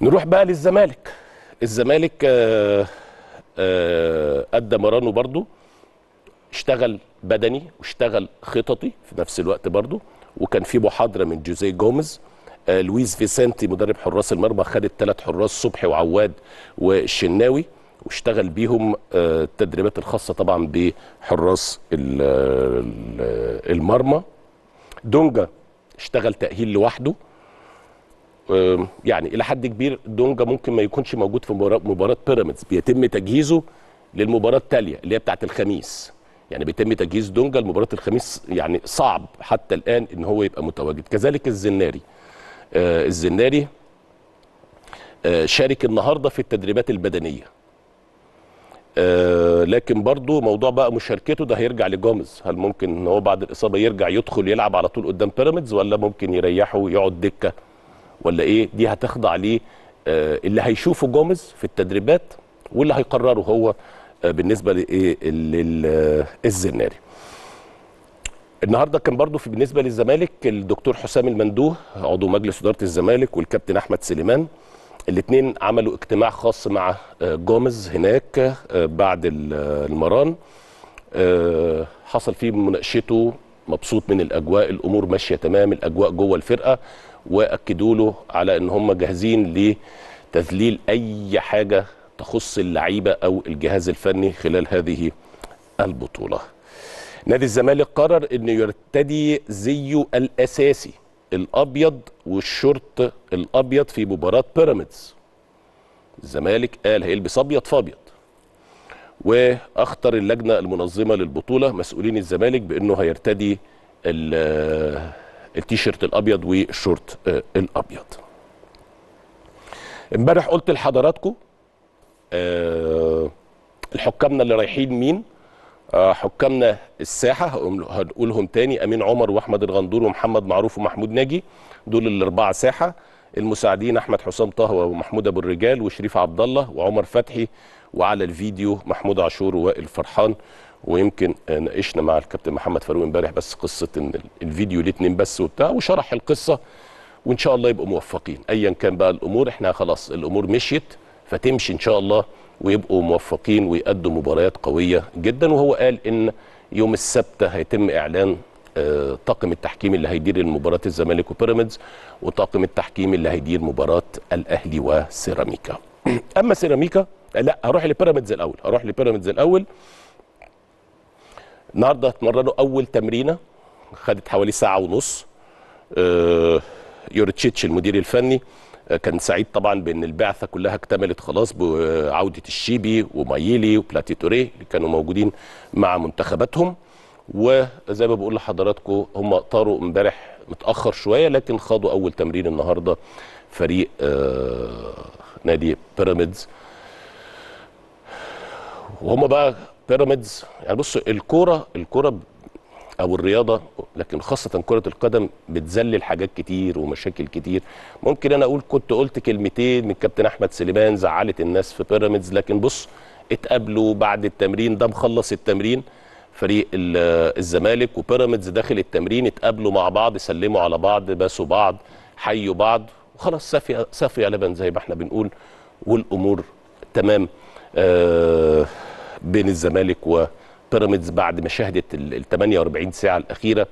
نروح بقى للزمالك. الزمالك آه، آه، ادى مرانه برضو اشتغل بدني واشتغل خططي في نفس الوقت برضو وكان في محاضرة من جوزيه جوميز. آه، لويس فيسنتي مدرب حراس المرمى خد الثلاث حراس صبحي وعواد والشناوي واشتغل بيهم آه، التدريبات الخاصة طبعا بحراس ال- ال- المرمى. دونجا اشتغل تأهيل لوحده. يعني إلى حد كبير دونجا ممكن ما يكونش موجود في مباراة بيراميدز. بيتم تجهيزه للمباراة التالية اللي هي بتاعة الخميس. يعني بيتم تجهيز دونجا لمباراة الخميس يعني صعب حتى الآن إن هو يبقى متواجد. كذلك الزناري. آه الزناري آه شارك النهارده في التدريبات البدنية. آه لكن برضو موضوع بقى مشاركته ده هيرجع لجوميز. هل ممكن إن هو بعد الإصابة يرجع يدخل يلعب على طول قدام بيراميدز ولا ممكن يريحه ويقعد دكة؟ ولا إيه؟ دي هتخضع ليه؟ آه اللي هيشوفه جوميز في التدريبات واللي هيقرره هو آه بالنسبة لايه للزناري النهارده كان برضو في بالنسبة للزمالك الدكتور حسام المندوه عضو مجلس إدارة الزمالك والكابتن أحمد سليمان الاثنين عملوا اجتماع خاص مع آه، جوميز هناك آه، بعد ال- آه، المران. آه، حصل فيه مناقشته مبسوط من الأجواء الأمور ماشية تمام الأجواء جوه الفرقة وأكدوا له على إن هم جاهزين لتذليل أي حاجة تخص اللعيبة أو الجهاز الفني خلال هذه البطولة. نادي الزمالك قرر إنه يرتدي زيه الأساسي الأبيض والشورت الأبيض في مباراة بيراميدز. الزمالك قال هيلبس أبيض فابيض وأخطر اللجنة المنظمة للبطولة مسؤولين الزمالك بأنه هيرتدي ال- التيشيرت الأبيض والشورت آه، الأبيض. امبارح قلت لحضراتكم آه، الحكامنا اللي رايحين مين؟ آه، حكامنا الساحة هنقولهم تاني أمين عمر وأحمد الغندور ومحمد معروف ومحمود ناجي دول الأربعة ساحة. المساعدين أحمد حسام طه ومحمود أبو الرجال وشريف عبد الله وعمر فتحي وعلى الفيديو محمود عاشور ووائل فرحان. ويمكن ناقشنا مع الكابتن محمد فاروق امبارح بس قصة إن ال- الفيديو ليه اتنين بس وبتاع وشرح القصة وإن شاء الله يبقوا موفقين. ايا كان بقى الأمور إحنا خلاص الأمور مشيت فتمشي إن شاء الله ويبقوا موفقين ويأدوا مباريات قوية جدا. وهو قال إن يوم السبت هيتم إعلان طاقم التحكيم اللي هيدير مباراه الزمالك وبيراميدز وطاقم التحكيم اللي هيدير مباراة الأهلي وسيراميكا. أما سيراميكا لا هروح لبيراميدز الأول هروح لبيراميدز الأول. النهارده اتمرنوا أول تمرينة خدت حوالي ساعة ونص. آه، يورتشيتش المدير الفني آه، كان سعيد طبعا بأن البعثة كلها اكتملت خلاص بعودة الشيبي ومايلي وبلاتي توريه اللي كانوا موجودين مع منتخباتهم. وزي ما بقول لحضراتكم هم طاروا امبارح متأخر شوية لكن خاضوا أول تمرين النهارده فريق آه، نادي بيراميدز. وهم بقى بيراميدز يعني بصوا الكورة الكورة أو الرياضة لكن خاصة كرة القدم بتذلل حاجات كتير ومشاكل كتير. ممكن أنا أقول كنت قلت كلمتين من كابتن أحمد سليمان زعلت الناس في بيراميدز لكن بص اتقابلوا بعد التمرين ده مخلص التمرين. فريق ال- الزمالك وبيراميدز داخل التمرين اتقابلوا مع بعض سلموا على بعض باسوا بعض حيوا بعض وخلاص صافي صافي لبن زي ما إحنا بنقول والامور تمام. آه بين الزمالك وبيراميدز بعد ما شهدت ال 48 ساعة الأخيرة.